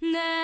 Nah.